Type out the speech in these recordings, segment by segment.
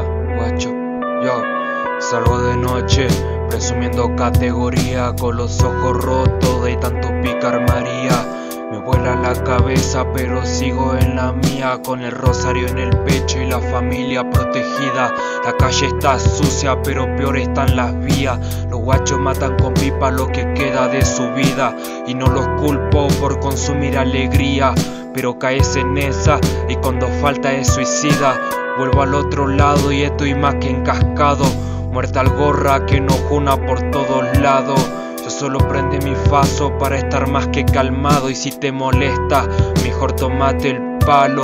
Guacho. Yo salgo de noche, presumiendo categoría, con los ojos rotos de tanto picar María. Me vuela la cabeza, pero sigo en la mía, con el rosario en el pecho y la familia protegida. La calle está sucia, pero peor están las vías. Los guachos matan con pipa lo que queda de su vida, y no los culpo por consumir alegría. Pero caes en esa, y cuando falta es suicida. Vuelvo al otro lado y estoy más que encascado. Muerta al gorra que no juna por todos lados. Yo solo prende mi faso para estar más que calmado y si te molesta, mejor tomate el palo.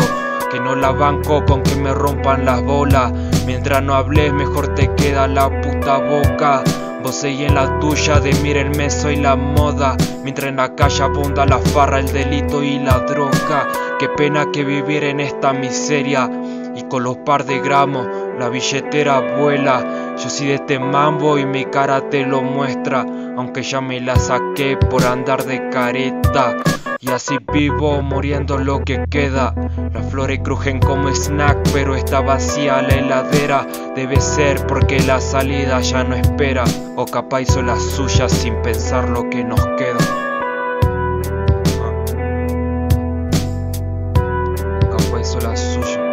Que no la banco con que me rompan las bolas. Mientras no hables, mejor te queda la puta boca. Vos seguí en la tuya de mira el y la moda. Mientras en la calle apunta la farra, el delito y la droga. Qué pena que vivir en esta miseria y con los par de gramos la billetera vuela. Yo soy de este mambo y mi cara te lo muestra, aunque ya me la saqué por andar de careta. Y así vivo muriendo lo que queda. Las flores crujen como snack, pero está vacía la heladera. Debe ser porque la salida ya no espera, o capaz hizo las suyas sin pensar lo que nos queda. Ah. hizo la suya.